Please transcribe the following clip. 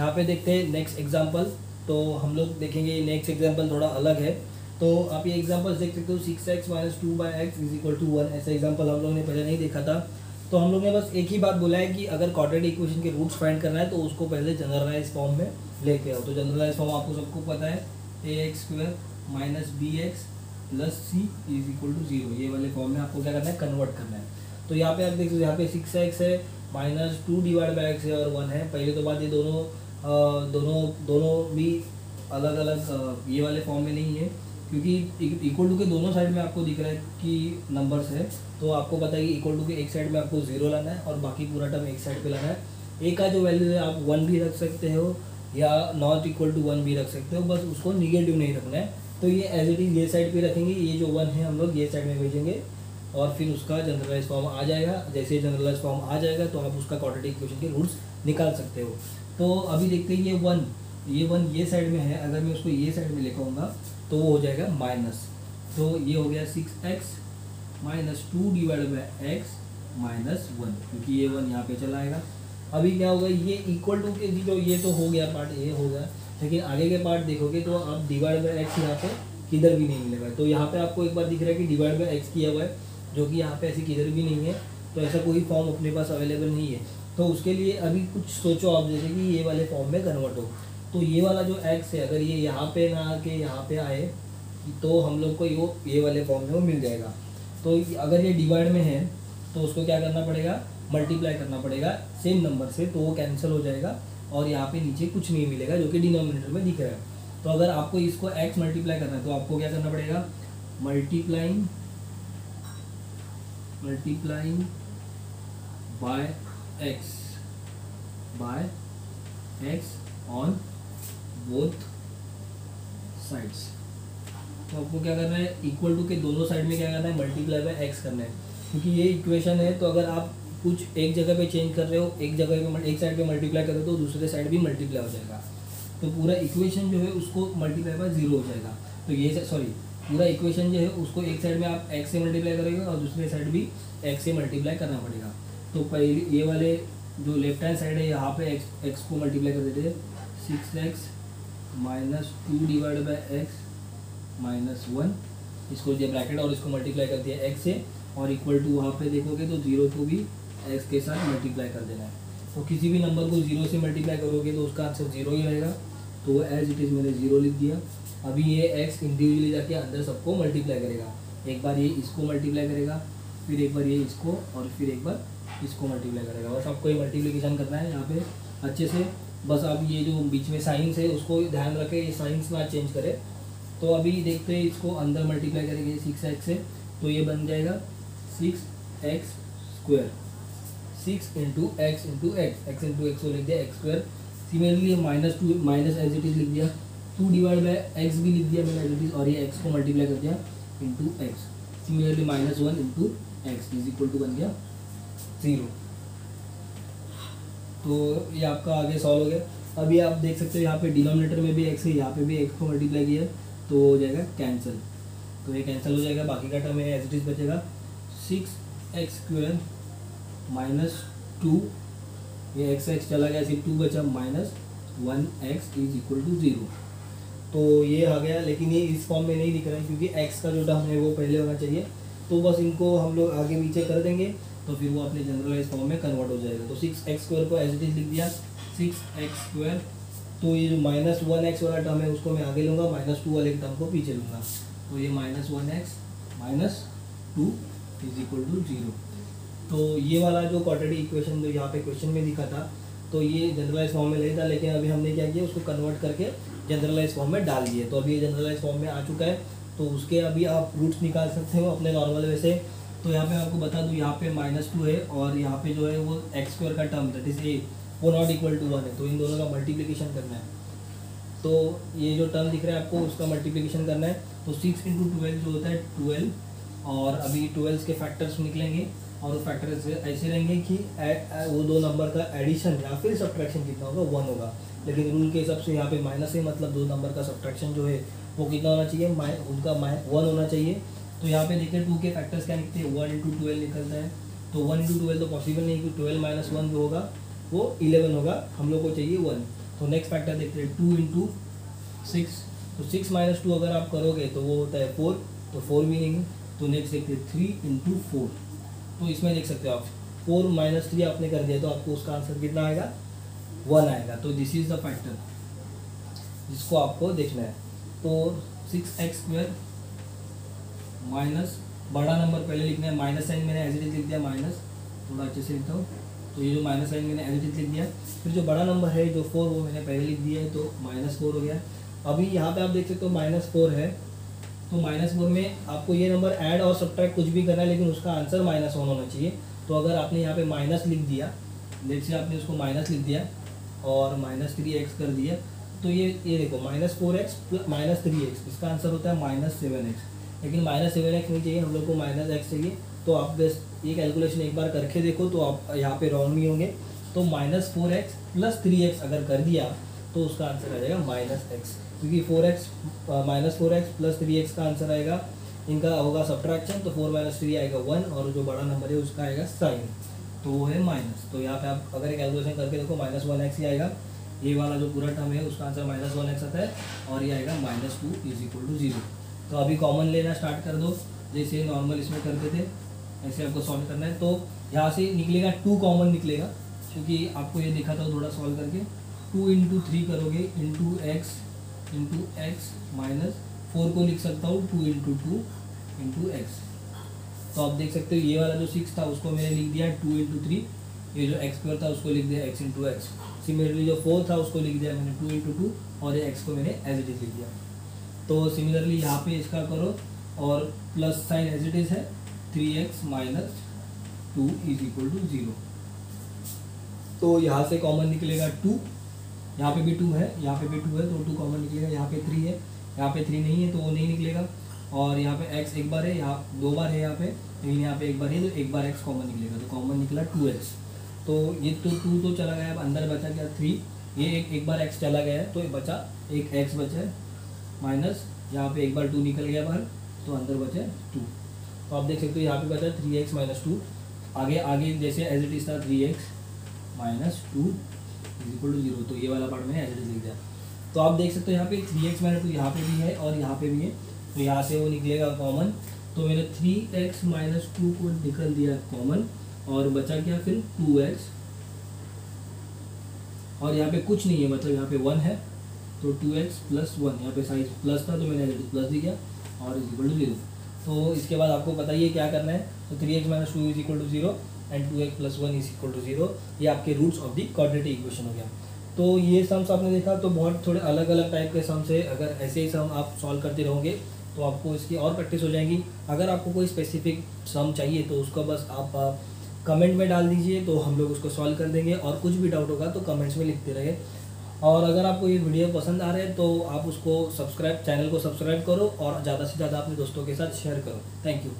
यहाँ पे देखते हैं नेक्स्ट एग्ज़ाम्पल तो हम लोग देखेंगे नेक्स्ट एग्ज़ाम्पल थोड़ा अलग है। तो आप ये एग्ज़ाम्पल देख सकते हो six x minus two by x is equal to one ऐसा एग्ज़ाम्पल हम लोगों ने पहले नहीं देखा था। तो हम लोग ने बस एक ही बात बोला है कि अगर क्वाड्रेटिक इक्वेशन के रूट्स फाइंड करना है तो उसको पहले जनरलाइज फॉर्म में लेके आओ। तो जनरलाइज फॉर्म आपको सबको पता है a x square minus b x plus c is equal to zero ये वाले फॉर्म में आपको क्या करना है कन्वर्ट करना है। तो यहाँ पे आप देख सकते हो, यहाँ पे सिक्स एक्स है minus two divide by x है और वन है। पहले तो बात ये दोनों दोनों दोनों भी अलग अलग ये वाले फॉर्म में नहीं है। क्योंकि इक्वल टू के दोनों साइड में आपको दिख रहा है कि नंबर्स है। तो आपको पता है कि इक्वल टू के एक साइड में आपको ज़ीरो लाना है और बाकी पूरा टर्म एक साइड पे लाना है। ए का जो वैल्यू है, आप वन भी रख सकते हो या नॉट इक्वल टू वन भी रख सकते हो, बस उसको निगेटिव नहीं रखना है। तो ये एज इट इज़ ये साइड पे रखेंगे, ये जो वन है, हम लोग ये साइड में भेजेंगे। और फिर उसका जनरलाइज फॉर्म आ जाएगा। जैसे जनरलाइज फॉर्म आ जाएगा तो आप उसका क्वाड्रेटिक इक्वेशन के रूट्स निकाल सकते हो। तो अभी देखते हैं ये वन ये वन ये साइड में है। अगर मैं उसको ये साइड में लेकर आऊँगा तो वो हो जाएगा माइनस तो ये हो गया six x minus two divide by x minus one क्योंकि ये वन यहाँ पे चला आएगा। अभी क्या होगा, ये इक्वल टू के जो ये तो हो गया पार्ट ये हो गया। लेकिन आगे के पार्ट देखोगे तो आप डिवाइड बाई एक्स यहाँ पे किधर भी नहीं मिलेगा। तो यहाँ पे आपको एक बार दिख रहा है कि डिवाइड बाई एक्स किया हुआ है। जो कि यहाँ पे ऐसी किधर भी नहीं है तो ऐसा कोई फॉर्म अपने पास अवेलेबल नहीं है। तो उसके लिए अभी कुछ सोचो आप, जैसे कि ये वाले फॉर्म में कन्वर्ट हो। तो ये वाला जो एक्स है, अगर ये यहाँ पे ना आके यहाँ पे आए तो हम लोग को ये ये वाले फॉर्म में वो मिल जाएगा। तो अगर ये डिवाइड में है तो उसको क्या करना पड़ेगा? मल्टीप्लाई करना पड़ेगा सेम नंबर से तो वो कैंसिल हो जाएगा और यहाँ पे नीचे कुछ नहीं मिलेगा, जो कि डिनोमिनेटर में दिख रहा है। तो अगर आपको इसको एक्स मल्टीप्लाई करना है तो आपको क्या करना पड़ेगा? Multiplying multiplying by x by x on both sides तो आपको क्या करना है? इक्वल टू के दोनों साइड में क्या करना है? मल्टीप्लाई बाय एक्स करना है। क्योंकि ये इक्वेशन है तो अगर आप कुछ एक जगह पे चेंज कर रहे हो, एक जगह पे एक साइड पे मल्टीप्लाई कर रहे हो तो दूसरे साइड भी मल्टीप्लाई हो जाएगा। तो पूरा इक्वेशन जो है, उसको मल्टीप्लाई बाय ज़ीरो हो जाएगा। तो ये सॉरी पूरा इक्वेशन जो है, उसको एक साइड में आप एक्स से मल्टीप्लाई करेंगे और दूसरे साइड भी एक्स से मल्टीप्लाई करना पड़ेगा। तो पहले, ये वाले जो लेफ़्ट हैंड साइड है, यहाँ पे एक्स एक्स को मल्टीप्लाई कर देते हैं। Six x minus two divide by x minus one इसको जो ब्रैकेट और इसको मल्टीप्लाई कर दिया एक्स से। और इक्वल टू वहाँ पे देखोगे तो ज़ीरो को भी एक्स के साथ मल्टीप्लाई कर देना है। तो किसी भी नंबर को ज़ीरो से मल्टीप्लाई करोगे तो उसका आंसर ज़ीरो ही रहेगा। तो वो एज इट इज़ मैंने ज़ीरो लिख दिया। अभी ये एक्स इंडिविजुअली जाके अंदर सबको मल्टीप्लाई करेगा। एक बार ये इसको मल्टीप्लाई करेगा, फिर एक बार ये इसको और फिर एक बार इसको मल्टीप्लाई करेगा। बस आपको ये मल्टीप्लिकेशन करना है, यहाँ पे अच्छे से। बस आप ये जो बीच में साइंस है, उसको ध्यान रखें, ये साइंस ना चेंज करे। तो अभी देखते हैं इसको अंदर मल्टीप्लाई करेंगे सिक्स एक्स से तो ये बन जाएगा six x square six into x into x x into x को लिख दिया x square similarly minus two minus as it is लिख दिया। टू डिवाइड बाई एक्स भी लिख दिया मैंने एज और ये एक्स को मल्टीप्लाई कर दिया into x similarly minus one into x is equal to बन गया ज़ीरो तो ये आपका आगे सॉल्व हो गया। अभी आप देख सकते हो यहाँ पे डिनोमिनेटर में भी एक्स है, यहाँ पे भी एक्स को मल्टीप्लाई किया तो हो जाएगा कैंसिल तो ये कैंसिल हो जाएगा, बाकी का टर्म है इट इज़ बचेगा। Six x square minus two ये एक्स एक्स चला गया, सिर्फ़ टू बचा minus one x is equal to zero तो ये आ गया, लेकिन ये इस फॉर्म में नहीं दिख रहा है, क्योंकि एक्स का जो टर्म है वो पहले होना चाहिए। तो बस इनको हम लोग आगे पीछे कर देंगे तो फिर वो अपने जनरलाइज फॉर्म में कन्वर्ट हो जाएगा। तो सिक्स एक्स स्क्वायर को एज इट इज़ लिख दिया सिक्स एक्स स्क्वायर तो ये जो माइनस वन एक्स वाला टर्म है, उसको मैं आगे लूँगा माइनस टू वाले टर्म को पीछे लूँगा। तो ये minus one x minus two is equal to zero तो ये वाला जो क्वाड्रेटिक इक्वेशन जो यहाँ पे क्वेश्चन में दिखा था तो ये जनरलाइज फॉर्म में नहीं था, लेकिन अभी हमने क्या किया, उसको कन्वर्ट करके जनरलाइज फॉर्म में डाल दिए। तो अभी ये जनरलाइज फॉर्म में आ चुका है। तो उसके अभी आप रूट्स निकाल सकते हो अपने नॉर्मल वे से। तो यहाँ पे आपको बता दूँ, यहाँ पे माइनस टू है और यहाँ पे जो है वो एक्स स्क्वायर का टर्म दैट इज़ ए वो नॉट इक्वल टू वन है। तो इन दोनों का मल्टीप्लीकेशन करना है। तो ये जो टर्म दिख रहा है आपको, उसका मल्टीप्लीकेशन करना है। तो सिक्स इंटू जो होता है ट्वेल्व और अभी ट्वेल्व के फैक्टर्स निकलेंगे। और वो फैक्टर्स ऐसे रहेंगे कि वो दो नंबर का एडिशन या फिर सब्ट्रैक्शन कितना होगा वन होगा। लेकिन रूल के हिसाब से यहाँ पे माइनस है मतलब दो नंबर का सब्ट्रैक्शन जो है, वो कितना होना चाहिए? माइ उनका माइ वन होना चाहिए। तो यहाँ पे देखते हैं टू के फैक्टर्स क्या निकलते हैं? वन इंटू ट्वेल्व निकलता है। तो वन इंटू ट्वेल्व तो पॉसिबल नहीं क्योंकि ट्वेल्व माइनस वन जो होगा, वो इलेवन होगा। हम लोग को चाहिए वन तो नेक्स्ट फैक्टर देखते हैं टू इंटू सिक्स तो सिक्स माइनस टू अगर आप करोगे तो वो होता है फोर तो फोर भी नहीं तो नेक्स्ट देखते हैं थ्री इंटू फोर तो इसमें देख सकते हो आप। फोर माइनस थ्री आपने कर दिया तो आपको उसका आंसर कितना आएगा? वन आएगा। तो दिस इज़ द फैक्टर जिसको आपको देखना है। तो सिक्स एक्स स्क्वेयर माइनस बड़ा नंबर पहले लिखना है। माइनस साइन मैंने एज इट लिख दिया माइनस थोड़ा अच्छे से लिखता हूँ। तो ये जो माइनस साइन मैंने एज इट लिख दिया, फिर जो बड़ा नंबर है, जो फोर वो मैंने पहले लिख दिया है तो माइनस फोर हो गया। अभी यहाँ पे आप देख सकते हो माइनस फोर है। तो माइनस फोर में आपको ये नंबर ऐड और सब्ट्रैक्ट कुछ भी करना है, लेकिन उसका आंसर माइनस वन होना चाहिए। तो अगर आपने यहाँ पे माइनस लिख दिया लेट से आपने उसको माइनस लिख दिया और माइनस थ्री एक्स कर दिया तो ये ये देखो minus four x minus three x इसका आंसर होता है माइनस सेवन एक्स लेकिन माइनस सेवन एक्स नहीं चाहिए, हम लोग को माइनस एक्स चाहिए। तो आप बस ये कैलकुलेशन एक बार करके देखो तो आप यहाँ पे रॉन्ग नहीं होंगे। तो minus four x plus three x अगर कर दिया तो उसका आंसर आ जाएगा माइनस एक्स क्योंकि four x minus four x plus three x का आंसर आएगा। इनका होगा सब्ट्रैक्शन तो फोर माइनस थ्री आएगा वन और जो बड़ा नंबर है उसका आएगा साइन तो वो है माइनस तो यहाँ पे आप अगर कैलकुलेशन करके देखो माइनस वन एक्स ही आएगा। ये वाला जो पूरा टर्म है, उसका आंसर माइनस वन एक्स आता है, और ये आएगा minus two is equal to zero तो अभी कॉमन लेना स्टार्ट कर दो, जैसे नॉर्मल इसमें करते थे, ऐसे आपको सॉल्व करना है। तो यहाँ से निकलेगा टू कॉमन निकलेगा, क्योंकि आपको ये देखा था थोड़ा सॉल्व करके। टू इंटू थ्री करोगे into x into x minus four को लिख सकता हूँ two into two into x तो आप देख सकते हो, ये वाला जो सिक्स था, उसको मैंने लिख दिया टू इंटू थ्री ये जो एक्स स्क्वायर था, उसको लिख दिया एक्स इंटू एक्स सिमिलरली जो फोर था, उसको लिख दिया मैंने टू इंटू टू और ये एक्स को मैंने एज इट इज़ लिख दिया। तो सिमिलरली यहाँ पे इसका करो और plus sign as it is है three x minus two is equal to zero तो यहाँ से कॉमन निकलेगा टू यहाँ पे भी टू है, यहाँ पे भी टू है तो टू कॉमन निकलेगा, यहाँ पे थ्री है, यहाँ पे थ्री नहीं है तो वो नहीं निकलेगा। और यहाँ पे एक्स एक बार है, यहाँ दो बार है यहाँ पे, लेकिन यहाँ पे एक बार है तो एक बार एक्स कॉमन निकलेगा तो कॉमन निकला टू एक्स तो ये तो टू तो चला गया, अब अंदर बचा क्या थ्री ये एक एक बार एक्स चला गया है तो बचा, एक एक्स बचा है माइनस यहाँ पे एक बार टू निकल गया बाहर तो अंदर बचा टू तो आप देख सकते हो, यहाँ पे बचा थ्री एक्स माइनस टू आगे आगे जैसे एज इट इज़ था three x minus two equal to zero तो ये वाला पार्ट मैंने एज लिख दिया तो आप देख सकते हो यहाँ पे थ्री एक्स माइनस टू यहाँ पे भी है और यहाँ पे भी है। तो यहाँ से वो निकलेगा कॉमन तो मैंने थ्री एक्स माइनस टू को निकल दिया कॉमन और बचा क्या फिर टू एक्स और यहाँ पे कुछ नहीं है मतलब यहाँ पे वन है। तो टू एक्स प्लस वन यहाँ पे साइज़ प्लस था तो मैंने प्लस दिया और इज़ इक्वल टू ज़ीरो तो इसके बाद आपको बताइए क्या करना है। तो three x minus two is equal to zero and two x plus one is equal to zero, ये आपके roots of the quadratic equation हो गया। तो ये सम्स आपने देखा तो बहुत थोड़े अलग अलग टाइप के सम्स है। अगर ऐसे ही सम आप सॉल्व करते रहोगे तो आपको इसकी और प्रैक्टिस हो जाएगी। अगर आपको कोई स्पेसिफिक सम चाहिए तो उसको बस आप कमेंट में डाल दीजिए तो हम लोग उसको सॉल्व कर देंगे। और कुछ भी डाउट होगा तो कमेंट्स में लिखते रहे। और अगर आपको ये वीडियो पसंद आ रहा है तो आप उसको सब्सक्राइब चैनल को सब्सक्राइब करो और ज़्यादा से ज़्यादा अपने दोस्तों के साथ शेयर करो। Thank you